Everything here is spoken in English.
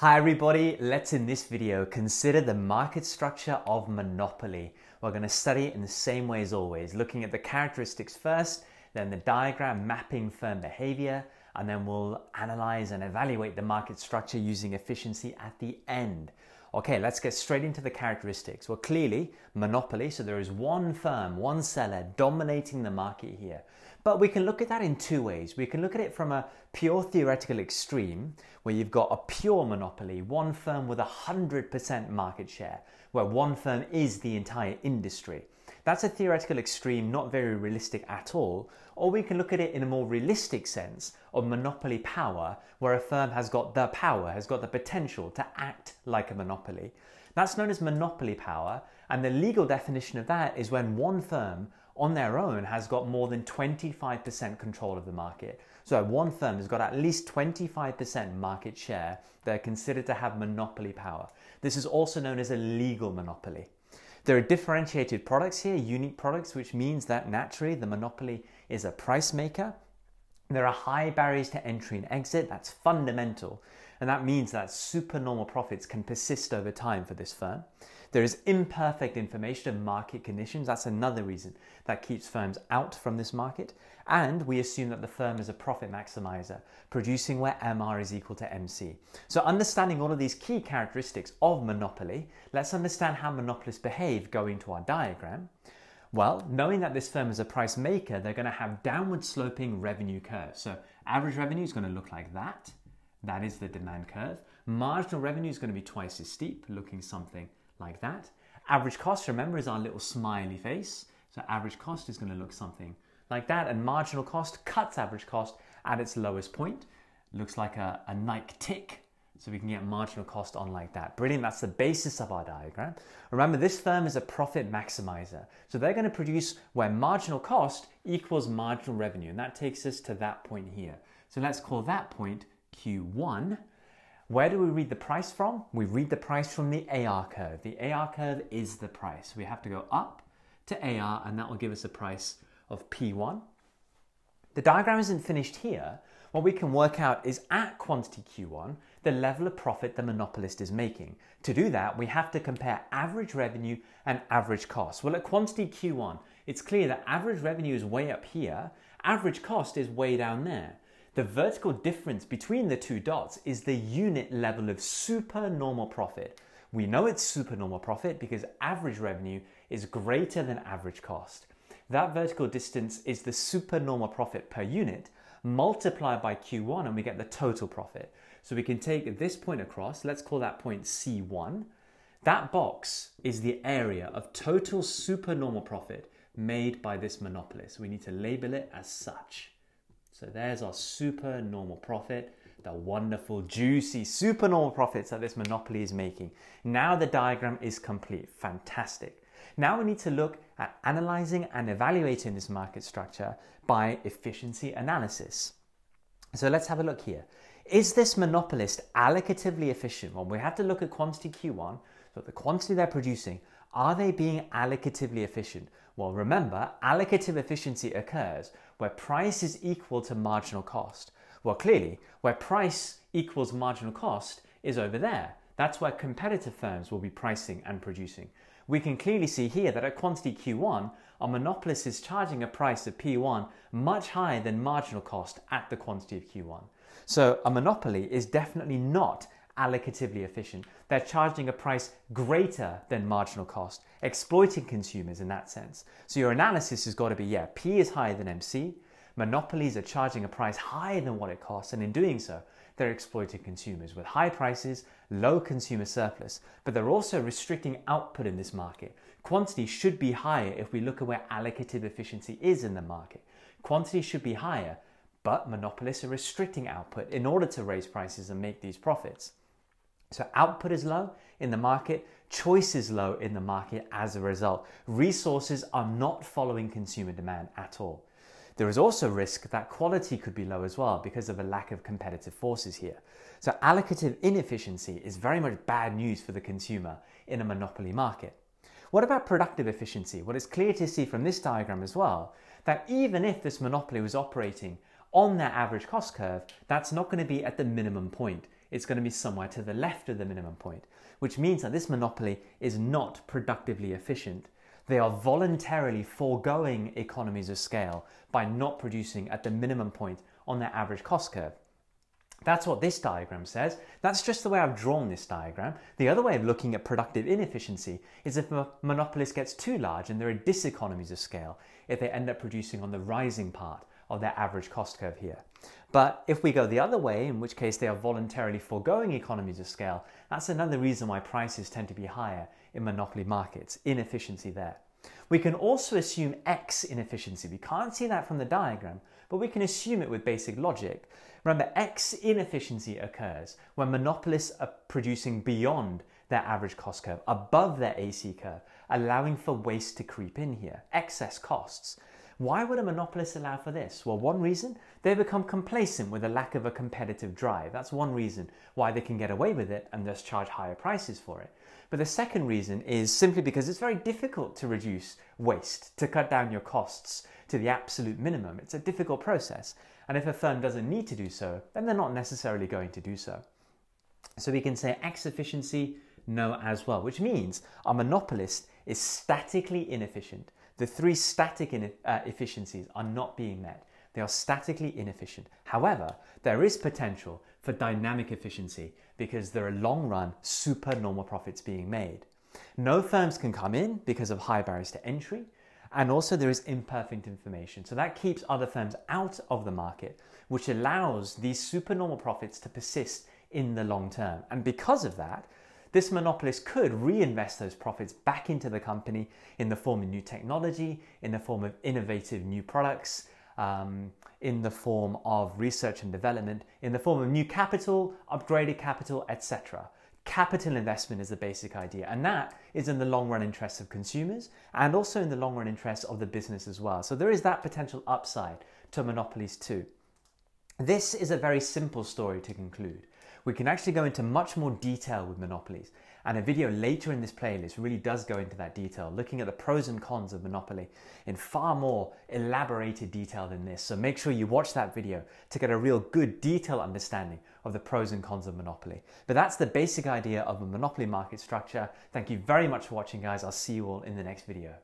Hi everybody, let's in this video consider the market structure of monopoly. We're going to study it in the same way as always, looking at the characteristics first, then the diagram mapping firm behavior, and then we'll analyze and evaluate the market structure using efficiency at the end. Okay, let's get straight into the characteristics. Well, clearly, monopoly, so there is one firm, one seller dominating the market here. But we can look at that in two ways. We can look at it from a pure theoretical extreme, where you've got a pure monopoly, one firm with 100% market share, where one firm is the entire industry. That's a theoretical extreme, not very realistic at all. Or we can look at it in a more realistic sense of monopoly power, where a firm has got the power, has got the potential to act like a monopoly. That's known as monopoly power, and the legal definition of that is when one firm on their own has got more than 25% control of the market. So one firm has got at least 25% market share. They're considered to have monopoly power. This is also known as a legal monopoly. There are differentiated products here, unique products, which means that naturally the monopoly is a price maker. There are high barriers to entry and exit. That's fundamental. And that means that supernormal profits can persist over time for this firm. There is imperfect information of market conditions. That's another reason that keeps firms out from this market. And we assume that the firm is a profit maximizer, producing where MR is equal to MC. So, understanding all of these key characteristics of monopoly, let's understand how monopolists behave going to our diagram. Well, knowing that this firm is a price maker, they're going to have downward sloping revenue curves. So, average revenue is going to look like that. That is the demand curve. Marginal revenue is going to be twice as steep, looking something like that. Average cost, remember, is our little smiley face. So average cost is going to look something like that. And marginal cost cuts average cost at its lowest point. Looks like a, a Nike tick. So we can get marginal cost on like that. Brilliant, that's the basis of our diagram. Remember, this firm is a profit maximizer. So they're going to produce where marginal cost equals marginal revenue. And that takes us to that point here. So let's call that point Q1. Where do we read the price from? We read the price from the AR curve. The AR curve is the price. We have to go up to AR and that will give us a price of P1. The diagram isn't finished here. What we can work out is at quantity Q1, the level of profit the monopolist is making. To do that, we have to compare average revenue and average cost. Well, at quantity Q1, it's clear that average revenue is way up here, average cost is way down there. The vertical difference between the two dots is the unit level of supernormal profit. We know it's supernormal profit because average revenue is greater than average cost. That vertical distance is the supernormal profit per unit multiplied by Q1 and we get the total profit. So we can take this point across, let's call that point C1. That box is the area of total supernormal profit made by this monopolist. We need to label it as such. So there's our super normal profit, the wonderful, juicy, super normal profits that this monopoly is making. Now the diagram is complete. Fantastic. Now we need to look at analyzing and evaluating this market structure by efficiency analysis. So let's have a look here. Is this monopolist allocatively efficient? Well, we have to look at quantity Q1, so the quantity they're producing, are they being allocatively efficient? Well, remember, allocative efficiency occurs where price is equal to marginal cost. Well, clearly, where price equals marginal cost is over there. That's where competitive firms will be pricing and producing. We can clearly see here that at quantity Q1, our monopolist is charging a price of P1 much higher than marginal cost at the quantity of Q1. So a monopoly is definitely not allocatively efficient. They're charging a price greater than marginal cost, exploiting consumers in that sense. So your analysis has got to be yeah, P is higher than MC. Monopolies are charging a price higher than what it costs, and in doing so, they're exploiting consumers with high prices, low consumer surplus, but they're also restricting output in this market. Quantity should be higher if we look at where allocative efficiency is in the market. Quantity should be higher, but monopolists are restricting output in order to raise prices and make these profits. So output is low in the market, choice is low in the market as a result. Resources are not following consumer demand at all. There is also risk that quality could be low as well because of a lack of competitive forces here. So allocative inefficiency is very much bad news for the consumer in a monopoly market. What about productive efficiency? Well, it's clear to see from this diagram as well that even if this monopoly was operating on their average cost curve, that's not going to be at the minimum point. it's going to be somewhere to the left of the minimum point, which means that this monopoly is not productively efficient. They are voluntarily foregoing economies of scale by not producing at the minimum point on their average cost curve. That's what this diagram says. That's just the way I've drawn this diagram. The other way of looking at productive inefficiency is if a monopolist gets too large and there are diseconomies of scale, if they end up producing on the rising part of their average cost curve here. But if we go the other way, in which case they are voluntarily foregoing economies of scale, that's another reason why prices tend to be higher in monopoly markets, inefficiency there. We can also assume X inefficiency. We can't see that from the diagram, but we can assume it with basic logic. Remember, X inefficiency occurs when monopolists are producing beyond their average cost curve, above their AC curve, allowing for waste to creep in here, excess costs. Why would a monopolist allow for this? Well, one reason, they become complacent with a lack of a competitive drive. That's one reason why they can get away with it and thus charge higher prices for it. But the second reason is simply because it's very difficult to reduce waste, to cut down your costs to the absolute minimum. It's a difficult process. And if a firm doesn't need to do so, then they're not necessarily going to do so. So we can say X efficiency, no as well, which means a monopolist is statically inefficient the three static uh, efficiencies are not being met. They are statically inefficient. However, there is potential for dynamic efficiency because there are long run super normal profits being made. No firms can come in because of high barriers to entry, and also there is imperfect information. So that keeps other firms out of the market, which allows these super normal profits to persist in the long term. And because of that, this monopolist could reinvest those profits back into the company in the form of new technology, in the form of innovative new products, um, in the form of research and development, in the form of new capital, upgraded capital, etc. Capital investment is the basic idea, and that is in the long run interest of consumers and also in the long run interest of the business as well. So there is that potential upside to monopolies too. This is a very simple story to conclude we can actually go into much more detail with monopolies, and a video later in this playlist really does go into that detail, looking at the pros and cons of monopoly in far more elaborated detail than this. So make sure you watch that video to get a real good detailed understanding of the pros and cons of monopoly. But that's the basic idea of a monopoly market structure. Thank you very much for watching, guys. I'll see you all in the next video.